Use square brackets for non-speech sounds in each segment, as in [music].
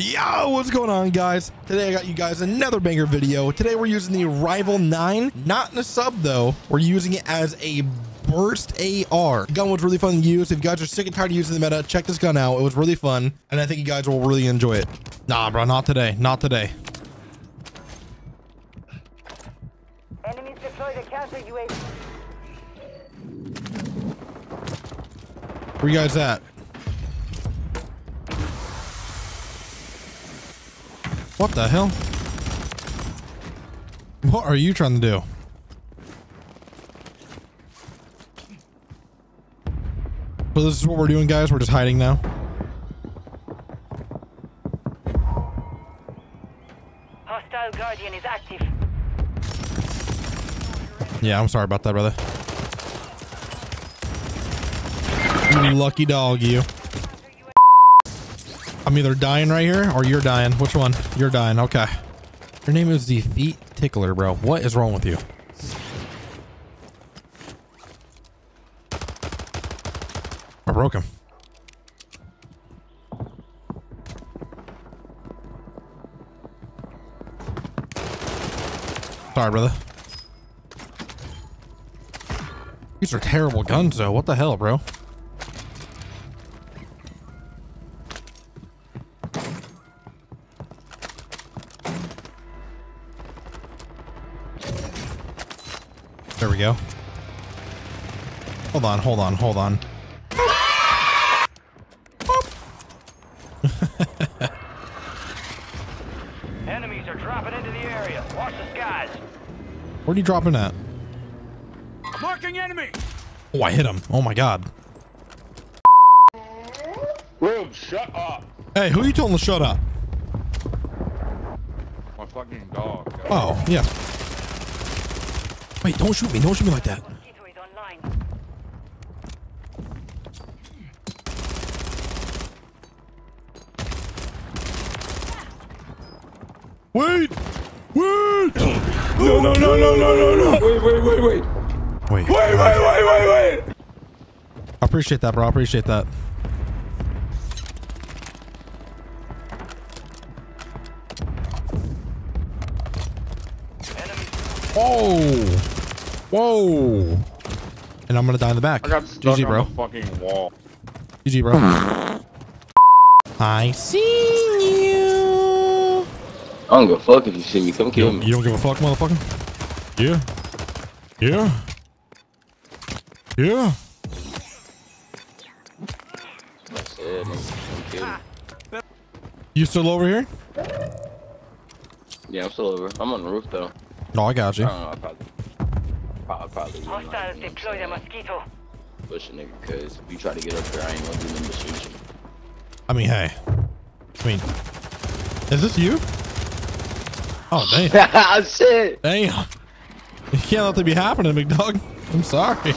Yo, what's going on guys? Today I got you guys another banger video. Today we're using the Rival 9, not in a sub though. We're using it as a burst AR. The gun was really fun to use. If you guys are sick and tired of using the meta, check this gun out. It was really fun and I think you guys will really enjoy it. Nah, bro, not today. Not today. Enemies deploy the counter UAV. Where you guys at? What the hell? What are you trying to do? So this is what we're doing, guys. We're just hiding now. Hostile Guardian is active. Yeah, I'm sorry about that, brother. You lucky dog, you. I'm either dying right here or you're dying. Which one? You're dying. Okay. Your name is the Feet Tickler, bro. What is wrong with you? I broke him. Sorry, brother. These are terrible guns, though. What the hell, bro? There we go. Hold on, hold on, hold on. [laughs] Enemies are dropping into the area. Watch the skies. Where are you dropping at? Marking enemy. Oh, I hit him. Oh my god. Room, shut up. Hey, who are you telling to shut up? My fucking dog. Oh, yeah. Wait, don't shoot me. Don't shoot me like that. Mosquito is online. Wait! Wait! No, no, no, no, no, no, no. Wait, wait, wait, wait. Wait. Wait, wait, wait, wait, wait. I appreciate that, bro. I appreciate that. Enemies. Oh. Whoa! Whoa! And I'm gonna die in the back. I got stuck GG, on bro. the fucking wall. GG, bro. [sighs] I see you. I don't give a fuck if you see me. Come kill don't, me. you don't give a fuck, motherfucker? Yeah. Yeah. Yeah. That's it, nigga. Come kill me. You still over here? Yeah, I'm still over. I'm on the roof though. No, I got you. Oh, I don't know. I probably, probably, probably wouldn't, like, Hostiles you know what I'm deploy the mosquito. Push a nigga, cause if you try to get up there, I ain't gonna do nothing but shoot you. I mean, hey. I mean, is this you? Oh, damn. [laughs] Shit. Damn. You can't let that be happening, big dog. I'm sorry.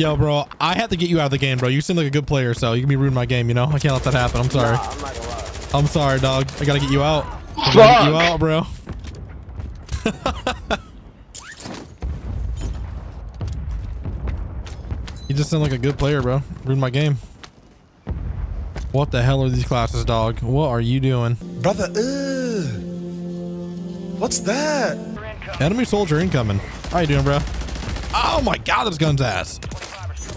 Yo, bro, I have to get you out of the game, bro. You seem like a good player, so you can be ruining my game, you know? I can't let that happen. I'm sorry. I'm not gonna lie. I'm sorry, dog. I gotta get you out. I gotta get you out, bro. [laughs] you just sound like a good player, bro. Ruined my game. What the hell are these classes, dog? What are you doing? Brother, ugh. What's that? Enemy soldier incoming. How you doing, bro? Oh my god, this gun's ass.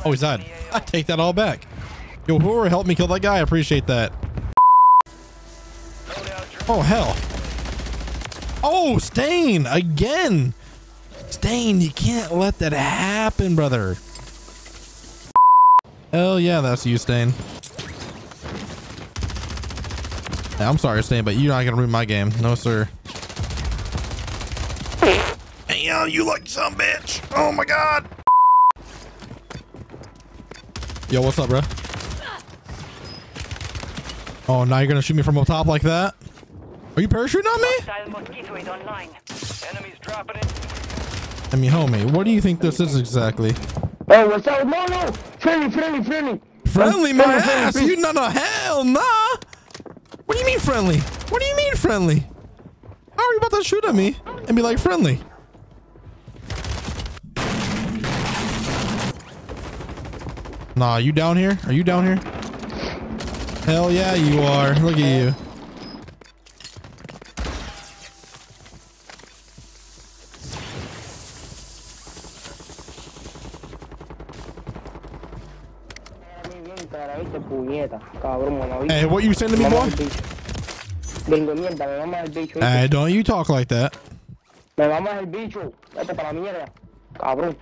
Oh, he's dead. I take that all back. Yo, whoever helped me kill that guy, I appreciate that. Oh, hell. Oh, Stain, again. Stain, you can't let that happen, brother. Hell yeah, that's you, Stain. Hey, I'm sorry, Stain, but you're not gonna ruin my game. No, sir. Hey, yo, you lucky some bitch. Oh my god. Yo, what's up, bro? Oh, now you're gonna shoot me from up top like that? Are you parachuting on me? Hostile mosquito is online. Enemies dropping in. I mean, homie, what do you think this is exactly? Oh, what's up? No, no. Friendly, friendly, friendly. Friendly, my Friendly, friendly, ass. friendly. You no, no, hell nah. What do you mean friendly? What do you mean friendly? How are you about to shoot at me and be like friendly? Nah, you down here? Are you down here? Hell yeah, you are. Look at you. Mientras, ¿viste? Puñeta, cabrón, mamá. Hey, what you saying to me, boy? el bicho. Gringo, mierda, me mamas el bicho. ¿viste? Hey, don't you talk like that. Me mamas el bicho. Vete para la mierda. Cabrón.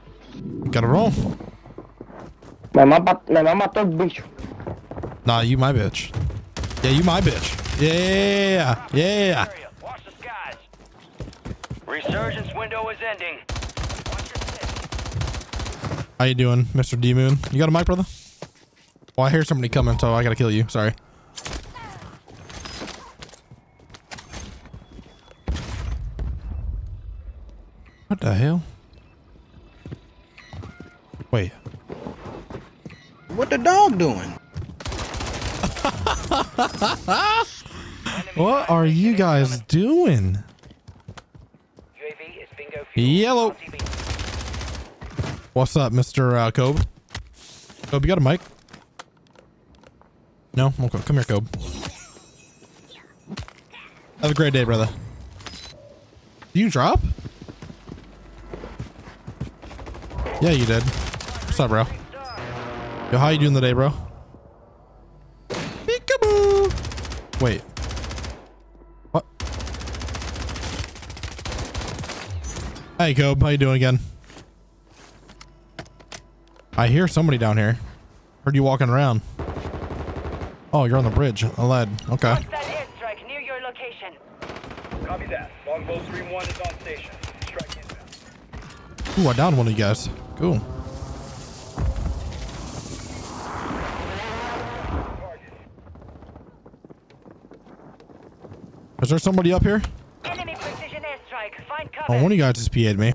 Gotta roll. Me mama, me mama todo el bicho. Nah, you my bitch. Yeah, you my bitch. Yeah, yeah. Area. Watch the skies. Resurgence window is ending. Watch your six. How you doing, Mr. D Moon? You got a mic, brother? Well, I hear somebody coming, so I gotta kill you. Sorry. What the hell? Wait. What the dog doing? What are you guys doing? Yellow. What's up, Mr. Uh, Kobe? Kobe, you got a mic? No? Okay, come here, Kobe. Have a great day, brother. You drop? Yeah, you did. What's up, bro? Yo, how you doing today, bro? Peekaboo! Wait. What? Hey, Kobe, how you doing again? I hear somebody down here. Heard you walking around. Oh, you're on the bridge. A lead. Okay. Hostile near your location. Copy that. Longbow 3-1 is on station. Strike inbound. Ooh, I downed one of you guys. Cool. Is there somebody up here? Enemy precision airstrike. Find Oh, cover. one of you guys just PA'd me.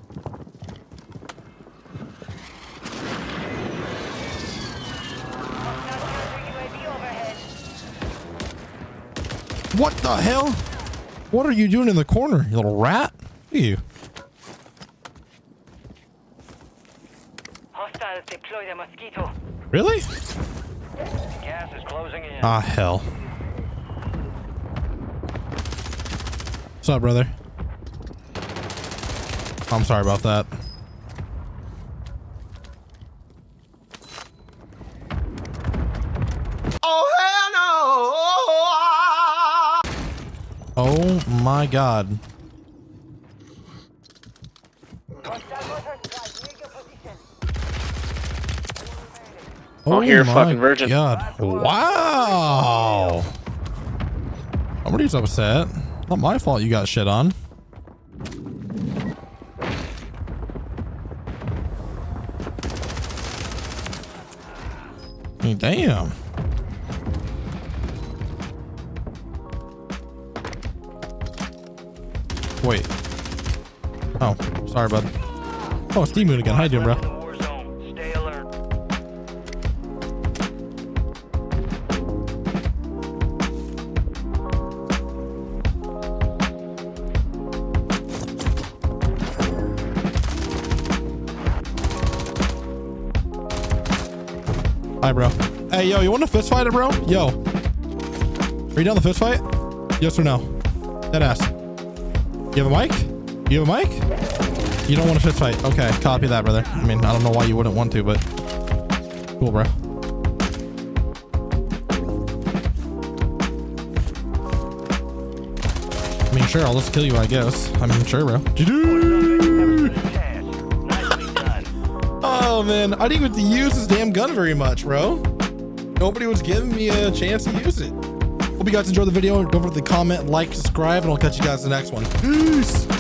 Hostile counter UAV overhead. What the hell? What are you doing in the corner, you little rat? Look at you. Hostiles deploy the mosquito. Really? Gas is closing in. Ah, hell. What's up, brother? I'm sorry about that. Oh, oh my god. Hostile mortar strike near your position. Oh, here, my fucking virgin. God. Wow. Somebody's upset. Not my fault you got shit on. Damn. Wait. Oh, sorry, bud. Oh, it's D-Moon again. How you doing, bro? Hi, bro. Hey, yo, you want to fist fight bro? Yo. Are you down the fist fight? Yes or no? Dead ass. You have a mic? You have a mic? You don't want to fist fight. Okay, copy that, brother. I mean, I don't know why you wouldn't want to, but cool, bro. I mean, sure, I'll just kill you, I guess. I mean, sure, bro. Man, I didn't even use this damn gun very much, bro. Nobody was giving me a chance to use it. Hope you guys enjoyed the video. Don't forget to comment, like, subscribe, and I'll catch you guys in the next one. Peace.